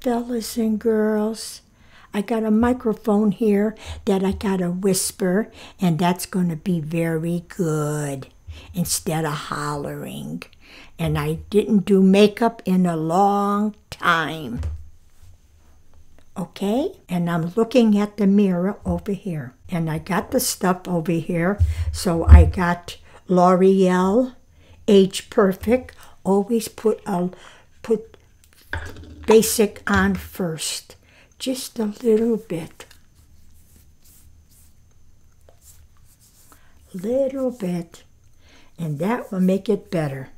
fellas and girls. I got a microphone here that I got to whisper, and that's going to be very good instead of hollering. And I didn't do makeup in a long time. Okay? And I'm looking at the mirror over here. And I got the stuff over here. So I got L'Oreal Age Perfect. Always put a put basic on first. Just a little bit. Little bit. And that will make it better.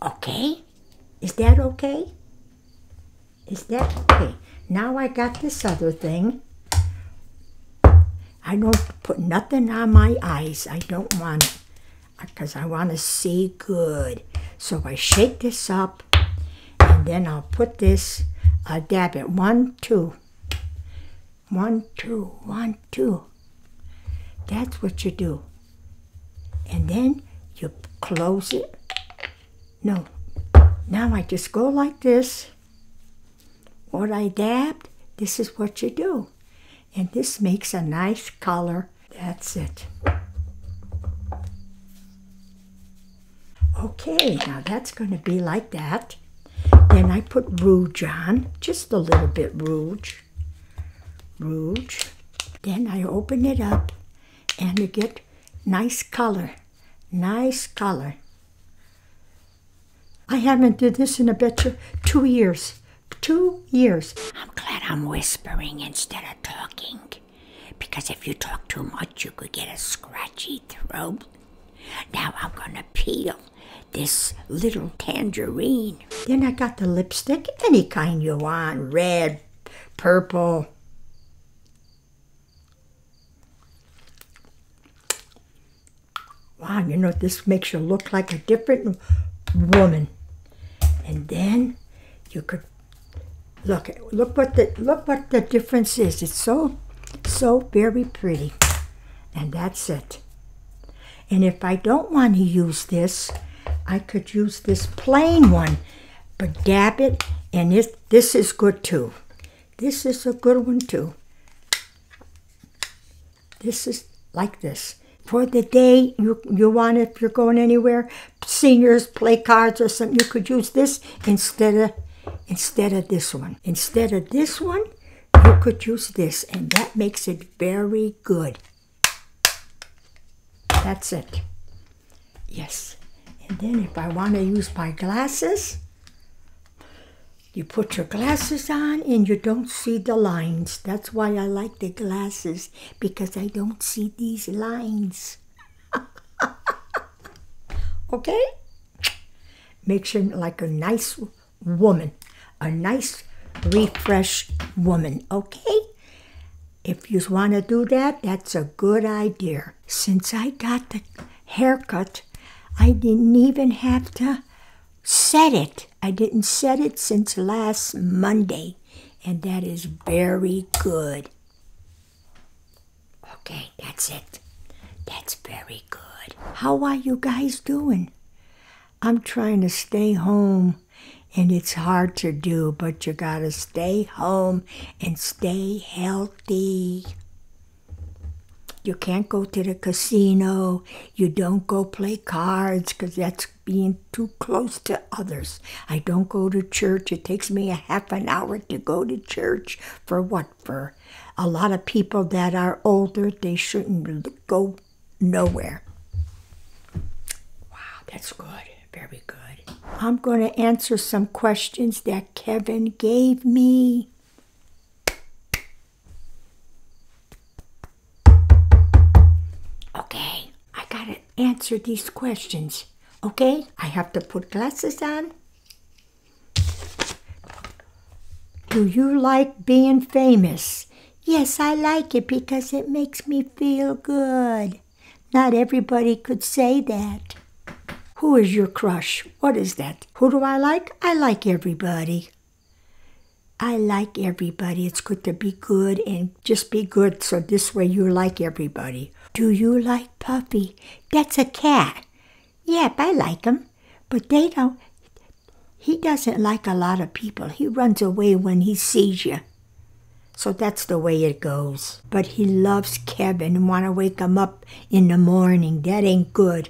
Okay? Is that okay? Is that okay? Now I got this other thing. I don't put nothing on my eyes. I don't want because I want to see good. So I shake this up and then I'll put this, I'll dab it. One, two. One, two, one, two. That's what you do. And then you close it. No. Now I just go like this. What I dabbed, this is what you do. And this makes a nice color. That's it. Okay, now that's going to be like that. Then I put rouge on, just a little bit rouge. Rouge. Then I open it up and you get nice color. Nice color. I haven't did this in about two years. Two years. I'm glad I'm whispering instead of talking. Because if you talk too much, you could get a scratchy throat. Now I'm gonna peel this little tangerine. Then I got the lipstick, any kind you want red, purple. Wow, you know, this makes you look like a different woman. And then you could look look what the look what the difference is. It's so so very pretty. And that's it. And if I don't want to use this, I could use this plain one, but dab it, and this, this is good too. This is a good one too. This is like this. For the day you, you want, if you're going anywhere, seniors play cards or something, you could use this instead of instead of this one. Instead of this one, you could use this, and that makes it very good. That's it. Yes. And then if I want to use my glasses, you put your glasses on and you don't see the lines. That's why I like the glasses, because I don't see these lines. okay? Makes you like a nice woman, a nice refreshed woman, okay? If you want to do that, that's a good idea. Since I got the haircut I didn't even have to set it. I didn't set it since last Monday, and that is very good. Okay, that's it. That's very good. How are you guys doing? I'm trying to stay home, and it's hard to do, but you gotta stay home and stay healthy. You can't go to the casino. You don't go play cards because that's being too close to others. I don't go to church. It takes me a half an hour to go to church. For what? For a lot of people that are older, they shouldn't go nowhere. Wow, that's good. Very good. I'm going to answer some questions that Kevin gave me. Answer these questions. Okay, I have to put glasses on. Do you like being famous? Yes, I like it because it makes me feel good. Not everybody could say that. Who is your crush? What is that? Who do I like? I like everybody. I like everybody. It's good to be good and just be good so this way you like everybody. Do you like Puffy? That's a cat. Yep, I like him. But they don't. He doesn't like a lot of people. He runs away when he sees you. So that's the way it goes. But he loves Kevin and want to wake him up in the morning. That ain't good.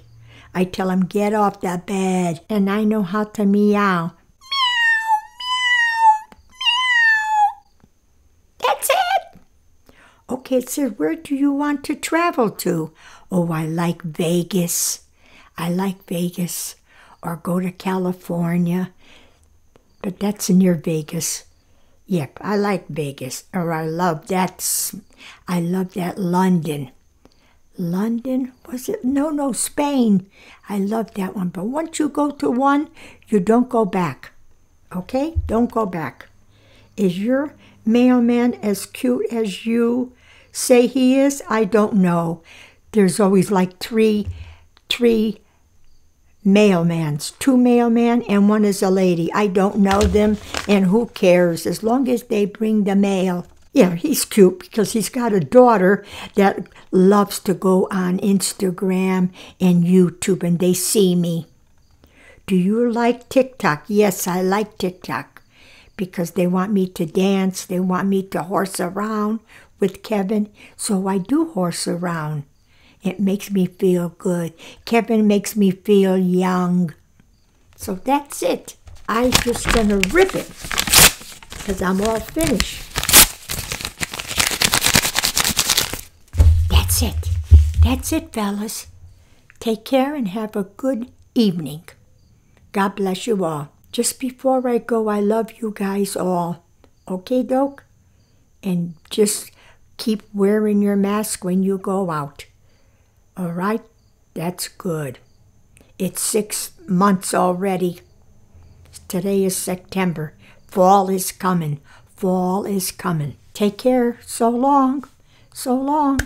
I tell him, get off the bed. And I know how to meow. That's it. Okay, it says, where do you want to travel to? Oh, I like Vegas. I like Vegas. Or go to California. But that's near Vegas. Yep, I like Vegas. Or I love that. I love that London. London? Was it? No, no, Spain. I love that one. But once you go to one, you don't go back. Okay? Don't go back. Is your mailman as cute as you say he is? I don't know. There's always like three, three mailmans. Two mailman and one is a lady. I don't know them and who cares as long as they bring the mail. Yeah, he's cute because he's got a daughter that loves to go on Instagram and YouTube and they see me. Do you like TikTok? Yes, I like TikTok because they want me to dance, they want me to horse around with Kevin, so I do horse around. It makes me feel good. Kevin makes me feel young. So that's it. I just gonna rip it because I'm all finished. That's it. That's it, fellas. Take care and have a good evening. God bless you all. Just before I go, I love you guys all. Okay, Doke? And just keep wearing your mask when you go out. All right? That's good. It's six months already. Today is September. Fall is coming. Fall is coming. Take care. So long. So long.